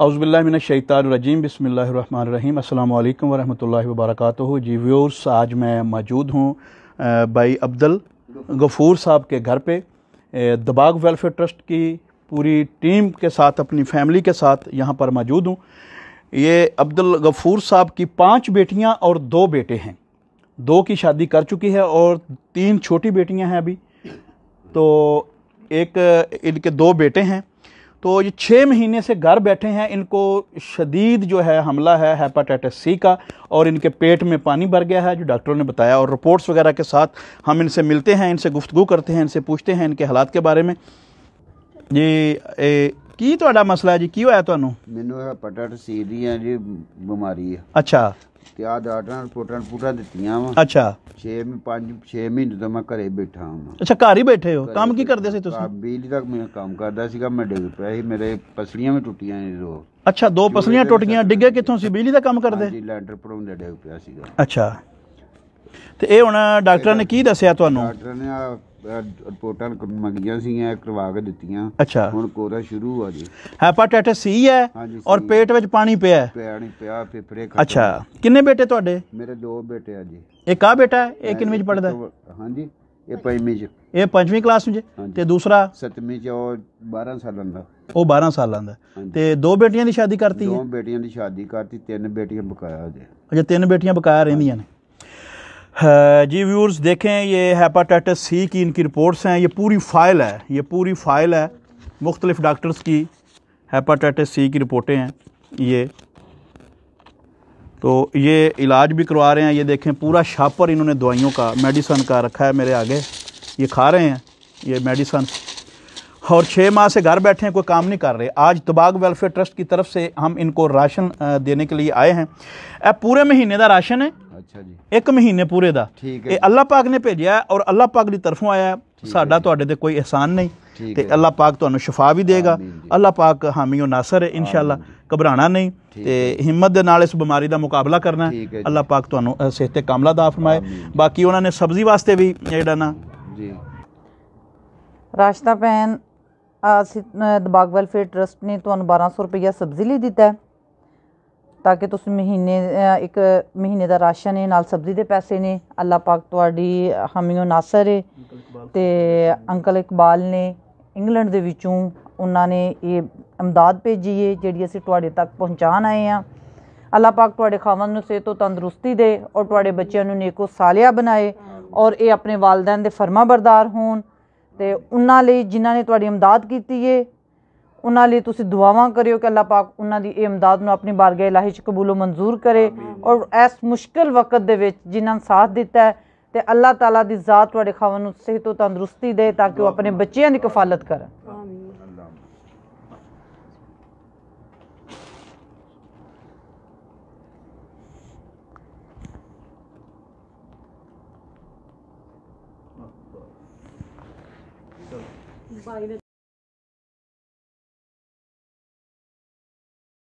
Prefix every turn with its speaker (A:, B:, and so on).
A: अउज़बिल्लिनशैतानरजीम बसमीम अल्लाम वरहमतुल्लाहि वबरकातुहू जी व्यूर्स आज मैं मौजूद हूँ भाई अब्दुल गफ़ूर साहब के घर पे अ, दबाग वेलफेयर ट्रस्ट की पूरी टीम के साथ अपनी फैमिली के साथ यहाँ पर मौजूद हूँ ये अब्दुल गफ़ूर साहब की पाँच बेटियाँ और दो बेटे हैं दो की शादी कर चुकी है और तीन छोटी बेटियाँ हैं अभी तो एक इनके दो बेटे हैं तो ये छः महीने से घर बैठे हैं इनको शदीद जो है हमला है हेपाटाइटिस सी का और इनके पेट में पानी भर गया है जो डॉक्टरों ने बताया और रिपोर्ट्स वगैरह के साथ हम इनसे मिलते हैं इनसे गुफ्तु करते हैं इनसे पूछते हैं इनके हालात के बारे में। ए, ਕੀ ਤੁਹਾਡਾ ਮਸਲਾ ਜੀ? ਕੀ ਹੋਇਆ ਤੁਹਾਨੂੰ?
B: ਮੈਨੂੰ ਹੈਪਾਟਾਈਟਸ ਸੀ ਦੀ ਹੈ ਜੀ ਬਿਮਾਰੀ ਹੈ
A: ਅੱਛਾ।
B: ਤੇ ਆ ਡਾਕਟਰਾਂ ਰਿਪੋਰਟਾਂ ਰਿਪੋਰਟਾਂ ਦਿੱਤੀਆਂ ਵਾ।
A: ਅੱਛਾ।
B: 6 5 6 ਮਹੀਨੇ ਤੋਂ ਮੈਂ ਘਰੇ ਬੈਠਾ ਹਾਂ।
A: ਅੱਛਾ ਘਰ ਹੀ ਬੈਠੇ ਹੋ? ਕੰਮ ਕੀ ਕਰਦੇ ਸੀ ਤੁਸੀਂ?
B: ਆ ਬਿਜਲੀ ਤੱਕ ਮੈਂ ਕੰਮ ਕਰਦਾ ਸੀਗਾ ਮੈਂ ਡਿੱਗ ਪਿਆ ਸੀ। ਮੇਰੇ ਪਸਲੀਆਂ ਵੀ ਟੁੱਟੀਆਂ ਨੇ ਦੋ।
A: ਅੱਛਾ ਦੋ ਪਸਲੀਆਂ ਟੁੱਟ ਗਈਆਂ ਡਿੱਗੇ ਕਿੱਥੋਂ ਸੀ? ਬਿਜਲੀ ਦਾ ਕੰਮ ਕਰਦੇ?
B: ਹਾਂਜੀ ਲੈਂਟਰ ਪੜਾਉਂਦੇ ਡਿੱਗ ਪਿਆ ਸੀਗਾ।
A: ਅੱਛਾ। ਤੇ ਇਹ ਹੁਣ ਡਾਕਟਰਾਂ ਨੇ ਕੀ ਦੱਸਿਆ ਤੁਹਾਨੂੰ?
B: ਡਾਕਟਰ ਨੇ ਆ ਰਿਪੋਰਟਾਂ ਮੰਗੀਆਂ ਸੀਗੀਆਂ ਕਰਵਾ ਕੇ ਦਿੱਤੀਆਂ।
A: ਅੱਛਾ।
B: ਹੁਣ ਕੋਰਾ ਸ਼ੁਰੂ ਹੋ ਜੀ
A: ਹੈਪਾਟਾਈਟਸ ਸੀ ਹੈ ਔਰ ਪੇਟ ਵਿੱਚ ਪਾਣੀ ਪਿਆ ਪਾਣੀ
B: ਪਿਆ ਫੇਫੜੇ ਖਾ
A: ਅੱਛਾ ਕਿੰਨੇ ਬੇਟੇ ਤੁਹਾਡੇ?
B: ਮੇਰੇ ਦੋ ਬੇਟੇ ਆ ਜੀ।
A: ਇੱਕ ਆ ਬੇਟਾ ਹੈ ਇਹ ਕਿੰਨੇ ਵਿੱਚ ਪੜਦਾ
B: ਹਾਂਜੀ ਇਹ ਪੰਜਵੀਂ ਚ।
A: ਇਹ ਪੰਜਵੀਂ ਕਲਾਸ ਵਿੱਚ ਤੇ ਦੂਸਰਾ?
B: ਸੱਤਵੀਂ ਚ ਉਹ 12 ਸਾਲਾਂ ਦਾ।
A: ਉਹ 12 ਸਾਲਾਂ ਦਾ। ਤੇ ਦੋ ਬੇਟੀਆਂ ਦੀ ਸ਼ਾਦੀ ਕਰਤੀ ਹੈ?
B: ਦੋ ਬੇਟੀਆਂ ਦੀ ਸ਼ਾਦੀ ਕਰਤੀ ਤਿੰਨ ਬੇਟੀਆਂ ਬਕਾਇਆ ਜੇ।
A: ਅਜੇ ਤਿੰਨ ਬੇਟੀਆਂ ਬਕਾਇਆ ਰਹਿੰਦੀਆਂ ਨੇ। जी व्यूअर्स देखें, ये हेपाटाइटिस सी की इनकी रिपोर्ट्स हैं। ये पूरी फ़ाइल है। ये पूरी फ़ाइल है। मुख्तलिफ़ डॉक्टर्स की हेपाटाइटिस सी की रिपोर्टें हैं। ये। तो ये इलाज भी करवा रहे हैं। ये देखें, पूरा शापर इन्होंने दवाइयों का मेडिसन का रखा है मेरे आगे। ये खा रहे हैं। ये मेडिसन और छः माह से घर बैठे हैं कोई काम नहीं कर रहे आज तबाग वेलफेयर ट्रस्ट की तरफ से हम इनको राशन अ, देने के लिए आए हैं ਇਹ ਪੂਰੇ ਮਹੀਨੇ ਦਾ ਰਾਸ਼ਨ ਹੈ
B: ਅੱਛਾ ਜੀ
A: ਇੱਕ ਮਹੀਨੇ ਪੂਰੇ ਦਾ
B: ਠੀਕ ਹੈ
A: ਇਹ ਅੱਲਾਹ ਪਾਕ ਨੇ ਭੇਜਿਆ ਹੈ ਔਰ ਅੱਲਾਹ ਪਾਕ ਦੀ ਤਰਫੋਂ ਆਇਆ ਹੈ। ਸਾਡਾ ਤੁਹਾਡੇ ਤੇ ਕੋਈ ਅਹਿਸਾਨ ਨਹੀਂ
B: ਠੀਕ
A: ਤੇ
B: ਹੈ।
A: ਅੱਲਾਹ ਪਾਕ ਤੁਹਾਨੂੰ ਸ਼ਿਫਾ ਵੀ ਦੇਗਾ
B: ਆਮੀਨ ਜੀ।
A: ਅੱਲਾਹ ਪਾਕ ਹਾਮੀ ਉਹ ਨਾਸਰ ਹੈ ਇਨਸ਼ਾਅੱਲਾ ਘਬਰਾਣਾ ਨਹੀਂ ਤੇ ਹਿੰਮਤ ਦੇ ਨਾਲ ਇਸ ਬਿਮਾਰੀ ਦਾ ਮੁਕਾਬਲਾ ਕਰਨਾ
B: ਠੀਕ ਹੈ
A: ਹੈ
B: ਜੀ।
A: ਅੱਲਾਹ ਪਾਕ ਤੁਹਾਨੂੰ ਅ, ਸਿਹਤ ਤੇ ਕਾਮਲਾ ਦਾ ਫਰਮਾਏ
B: ਆਮੀਨ।
A: ਬਾਕੀ ਉਹਨਾਂ ਨੇ ਸਬਜ਼ੀ ਵਾਸਤੇ ਵੀ ਜਿਹੜਾ ਨਾ
B: ਜੀ
C: ਰਾਸ਼ਤਾ ਭੈਣ ਅਸੀਂ ਅ, ਦਬਾਗ ਵੈਲਫੇਅਰ ਟਰਸਟ ਨੇ ਤੁਹਾਨੂੰ 1200 ਰੁਪਈਆ ਸਬਜ਼ੀ ਲਈ ਦਿੱਤਾ ਤਾਂ ਕਿ ਤੁਸੀਂ ਮਹੀਨੇ ਇੱਕ ਮਹੀਨੇ ਦਾ ਰਾਸ਼ਨ ਹੈ ਨਾਲ ਸਬਜ਼ੀ ਦੇ ਪੈਸੇ ਨੇ। ਅੱਲਾ ਪਾਕ ਤੁਹਾਡੀ ਹਮੀਓ ਨਾਸਰ ਹੈ। ਤੇ ਅੰਕਲ ਇਕਬਾਲ ਨੇ ਇੰਗਲੈਂਡ ਦੇ ਵਿੱਚੋਂ ਉਹਨਾਂ ਨੇ ਇਹ ਅਮਦਾਦ ਭੇਜੀ ਹੈ ਜਿਹੜੀ ਅਸੀਂ ਤੁਹਾਡੇ ਤੱਕ ਪਹੁੰਚਾਉਣ ਆਏ ਆ ਅੱਲਾ ਪਾਕ ਤੁਹਾਡੇ ਖਾਵਨ ਨੂੰ ਸਿਹਤ ਤੋਂ ਤੰਦਰੁਸਤੀ ਦੇ ਔਰ ਤੁਹਾਡੇ ਬੱਚਿਆਂ ਨੂੰ ਨੇਕੋ ਸਾਲਿਆ ਬਣਾਏ ਔਰ ਇਹ ਆਪਣੇ ਵਾਲਿदैन ਦੇ ਫਰਮਾ ਬਰਦਾਰ ਹੋਣ। ਤੇ ਉਹਨਾਂ ਲਈ ਜਿਨ੍ਹਾਂ ਨੇ ਤੁਹਾਡੀ ਇਮਦਾਦ ਕੀਤੀ ਏ ਉਹਨਾਂ ਲਈ ਤੁਸੀਂ ਦੁਆਵਾਂ ਕਰਿਓ ਕਿ ਅੱਲਾਹ ਪਾਕ ਉਹਨਾਂ ਦੀ ਇਹ ਇਮਦਾਦ ਨੂੰ ਆਪਣੀ ਬਾਰਗਾਹ ਇਲਾਹੀ ਚ ਕਬੂਲ ਮਨਜ਼ੂਰ ਕਰੇ ਔਰ ਇਸ ਮੁਸ਼ਕਲ ਵਕਤ ਦੇ ਵਿੱਚ ਜਿਨ੍ਹਾਂ ਨੇ ਸਾਥ ਦਿੱਤਾ ਤੇ ਅੱਲਾਹ ਤਾਲਾ ਦੀ ਜ਼ਾਤ ਤੁਹਾਡੇ ਖਾਵਨ ਨੂੰ ਸਿਹਤ ਤੋਂ ਤੰਦਰੁਸਤੀ ਦੇ ਤਾਂ ਕਿ ਉਹ ਆਪਣੇ ਬੱਚਿਆਂ ਦੀ ਕਫਾਲਤ ਕਰਨ। Vòi đựng.